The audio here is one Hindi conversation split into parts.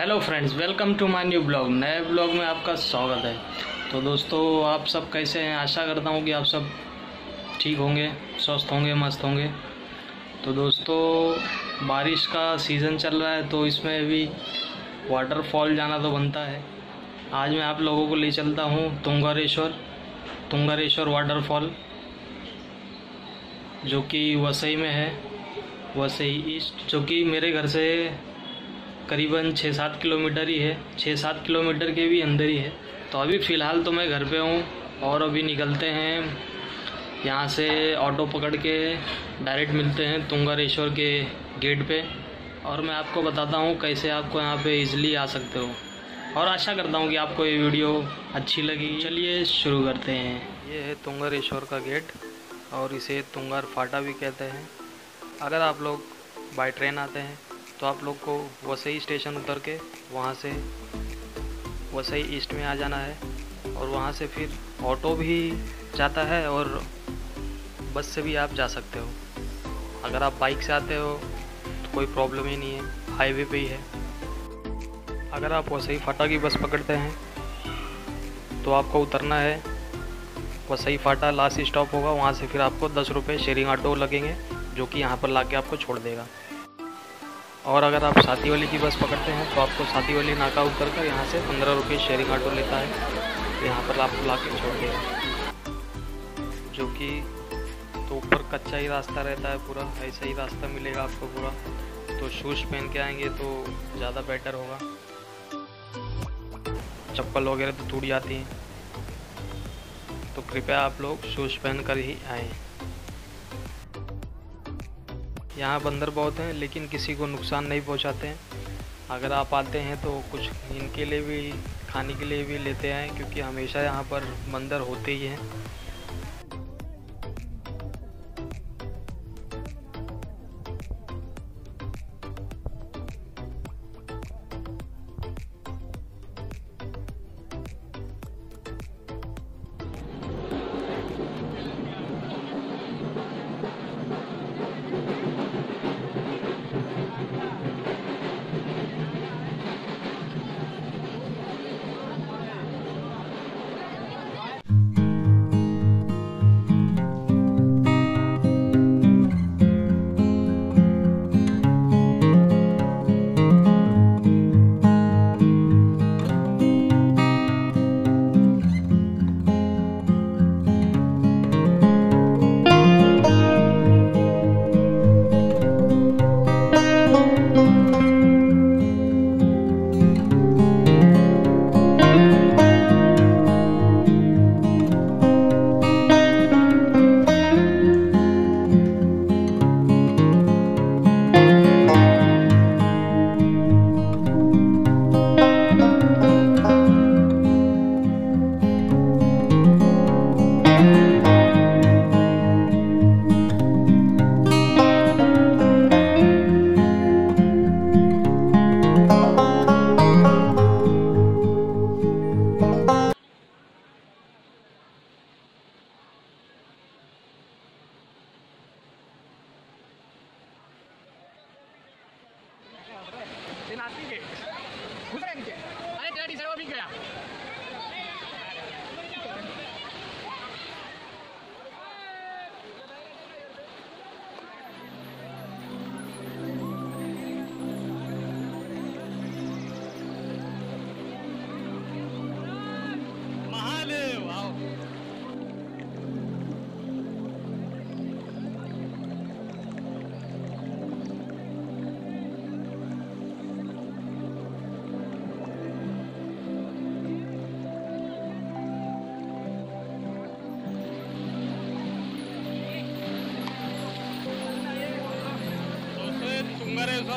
Hello friends welcome to my new blog नए ब्लॉग में आपका स्वागत है। तो दोस्तों, आप सब कैसे हैं? आशा करता हूँ कि आप सब ठीक होंगे, स्वस्थ होंगे, मस्त होंगे। तो दोस्तों, बारिश का सीज़न चल रहा है तो इसमें भी वाटरफॉल जाना तो बनता है। आज मैं आप लोगों को ले चलता हूँ तुंगारेश्वर तुंगारेश्वर वाटरफॉल जो कि वसई में है। वसई ईस्ट जो कि मेरे घर से करीबन छः सात किलोमीटर ही है। छः सात किलोमीटर के भी अंदर ही है। तो अभी फ़िलहाल तो मैं घर पे हूँ और अभी निकलते हैं। यहाँ से ऑटो पकड़ के डायरेक्ट मिलते हैं तुंगारेश्वर के गेट पे। और मैं आपको बताता हूँ कैसे आपको यहाँ पे इजीली आ सकते हो। और आशा करता हूँ कि आपको ये वीडियो अच्छी लगी। चलिए शुरू करते हैं। ये है तुंगारेश्वर का गेट और इसे तुंगार फाटा भी कहते हैं। अगर आप लोग बाई ट्रेन आते हैं तो आप लोग को वसई स्टेशन उतर के वहाँ से वसई ईस्ट में आ जाना है और वहाँ से फिर ऑटो भी जाता है और बस से भी आप जा सकते हो। अगर आप बाइक से आते हो तो कोई प्रॉब्लम ही नहीं है, हाईवे पे ही है। अगर आप वसई फाटा की बस पकड़ते हैं तो आपको उतरना है। वसई फाटा लास्ट स्टॉप होगा, वहाँ से फिर आपको दस रुपये शेयरिंग ऑटो लगेंगे, जो कि यहाँ पर ला के आपको छोड़ देगा। और अगर आप साथी वाली की बस पकड़ते हैं तो आपको साथी वाली नाका उतर कर यहाँ से पंद्रह रुपये शेयरिंग ऑटो लेता है। यहाँ पर आपको ला के छोड़ देगा। जो कि तो ऊपर कच्चा ही रास्ता रहता है पूरा, ऐसा ही रास्ता मिलेगा आपको पूरा। तो शूज़ पहन के आएँगे तो ज़्यादा बेटर होगा। चप्पल वगैरह तो टूट जाती हैं। तो कृपया आप लोग शूज़ पहन कर ही आएँ। यहाँ बंदर बहुत हैं, लेकिन किसी को नुकसान नहीं पहुँचाते हैं। अगर आप आते हैं तो कुछ इनके लिए भी, खाने के लिए भी लेते आएँ, क्योंकि हमेशा यहाँ पर बंदर होते ही हैं। ગુજરાતી છે ગુજરાતી છે અને તેના ટીચર બી ગયા.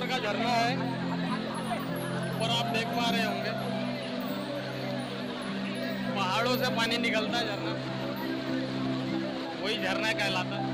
तुंगरेश्वर का झरना है, और आप देख पा रहे होंगे। पहाड़ों से पानी निकलता है झरना। वही झरना कहलाता है।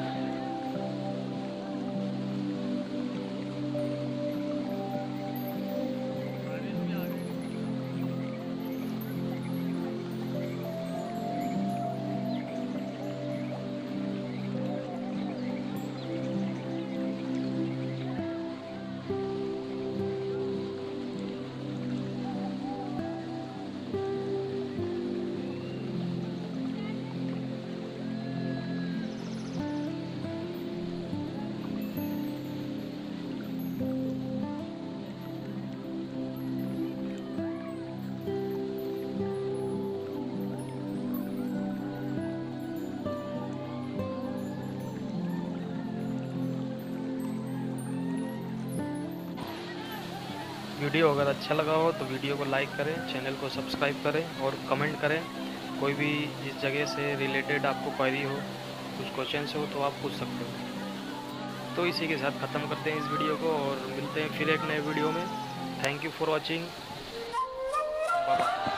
वीडियो अगर अच्छा लगा हो तो वीडियो को लाइक करें, चैनल को सब्सक्राइब करें और कमेंट करें। कोई भी जिस जगह से रिलेटेड आपको क्वारी हो, कुछ क्वेश्चन हो तो आप पूछ सकते हो। तो इसी के साथ ख़त्म करते हैं इस वीडियो को और मिलते हैं फिर एक नए वीडियो में। Thank you for watching bye